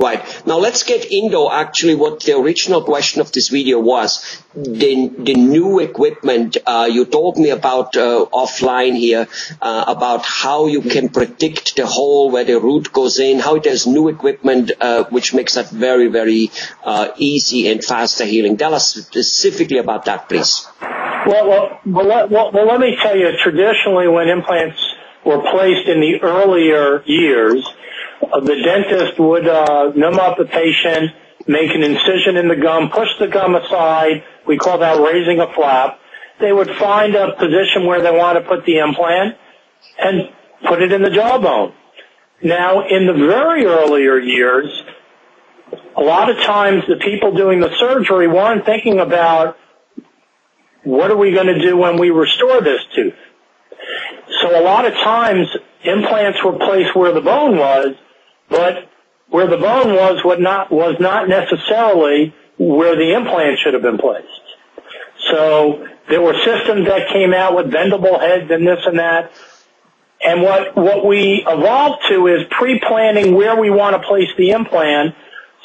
Right. Now let's get into actually what the original question of this video was. The, the new equipment, uh, you told me about uh, offline here, uh, about how you can predict the hole where the root goes in, how there's new equipment uh, which makes that very, very uh, easy and faster healing. Tell us specifically about that, please. Well, well, well, well, let me tell you, traditionally when implants were placed in the earlier years, the dentist would uh, numb up the patient, make an incision in the gum, push the gum aside. We call that raising a flap. They would find a position where they want to put the implant and put it in the jawbone. Now, in the very earlier years, a lot of times the people doing the surgery weren't thinking about what are we going to do when we restore this tooth. So a lot of times implants were placed where the bone was but where the bone was was not necessarily where the implant should have been placed. So there were systems that came out with bendable heads and this and that. And what what we evolved to is pre-planning where we want to place the implant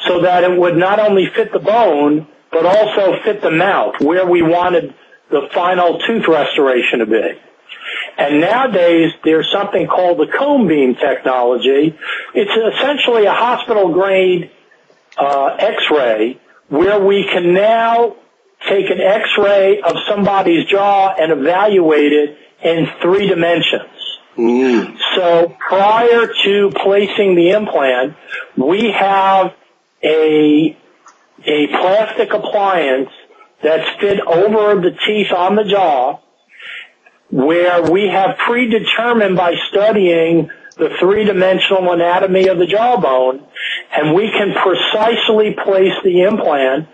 so that it would not only fit the bone but also fit the mouth where we wanted the final tooth restoration to be. And nowadays, there's something called the cone beam technology. It's essentially a hospital grade uh, X-ray where we can now take an X-ray of somebody's jaw and evaluate it in three dimensions. Mm. So prior to placing the implant, we have a a plastic appliance that's fit over the teeth on the jaw where we have predetermined by studying the three-dimensional anatomy of the jawbone, and we can precisely place the implant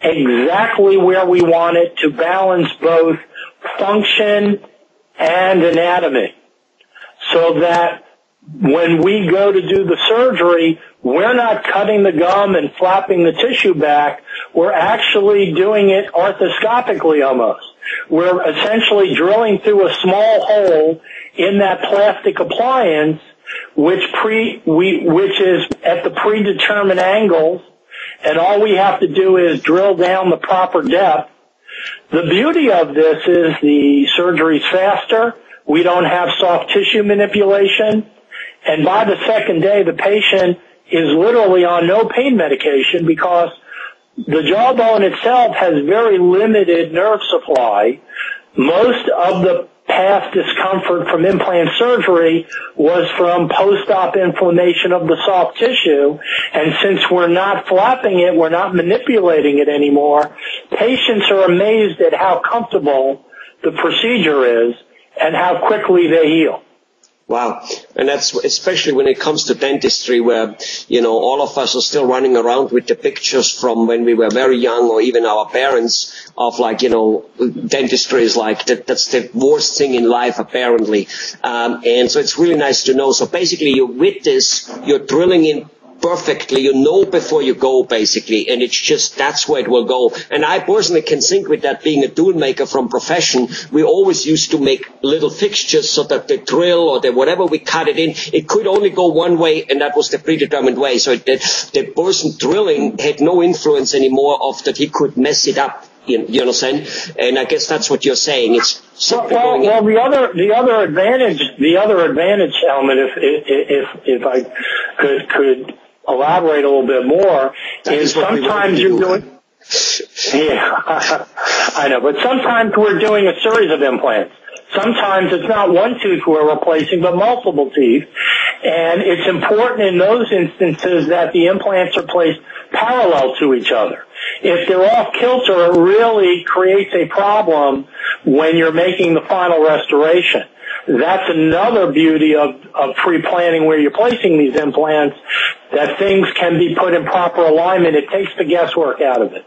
exactly where we want it to balance both function and anatomy. So that when we go to do the surgery, we're not cutting the gum and flapping the tissue back. We're actually doing it arthroscopically almost. We're essentially drilling through a small hole in that plastic appliance, which pre we which is at the predetermined angles, and all we have to do is drill down the proper depth. The beauty of this is the surgery's faster. We don't have soft tissue manipulation. And by the second day, the patient is literally on no pain medication because the jawbone itself has very limited nerve supply. Most of the past discomfort from implant surgery was from post-op inflammation of the soft tissue. And since we're not flapping it, we're not manipulating it anymore, patients are amazed at how comfortable the procedure is and how quickly they heal. Wow. And that's especially when it comes to dentistry where, you know, all of us are still running around with the pictures from when we were very young or even our parents of like, you know, dentistry is like, that, that's the worst thing in life apparently. Um, and so it's really nice to know. So basically you're with this, you're drilling in perfectly. You know before you go, basically, and it's just that's where it will go. And I personally can think with that being a tool maker from profession, we always used to make little fixtures so that the drill or the whatever we cut it in, it could only go one way, and that was the predetermined way. So the, the person drilling had no influence anymore of that he could mess it up. You, you understand? And I guess that's what you're saying. It's well, well, well, the other the other advantage the other advantage element, if if if I could could elaborate a little bit more that is, sometimes you're doing. yeah, I know, but sometimes we're doing a series of implants. Sometimes it's not one tooth we're replacing, but multiple teeth. And it's important in those instances that the implants are placed parallel to each other. If they're off kilter, it really creates a problem when you're making the final restoration. That's another beauty of, of pre-planning where you're placing these implants, that things can be put in proper alignment. It takes the guesswork out of it.